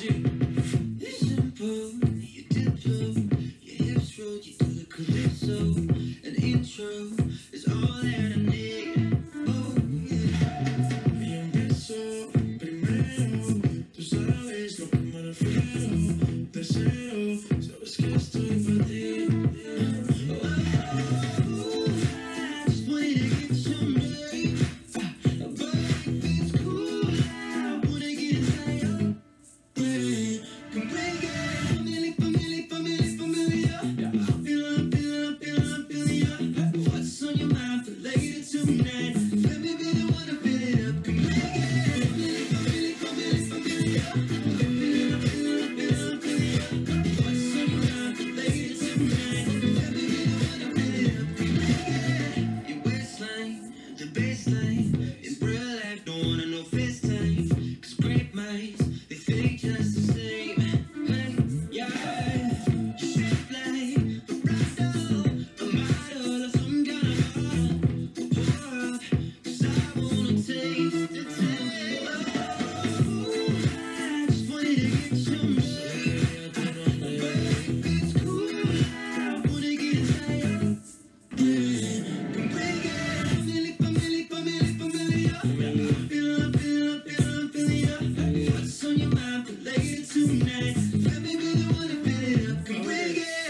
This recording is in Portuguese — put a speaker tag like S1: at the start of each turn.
S1: de
S2: thank you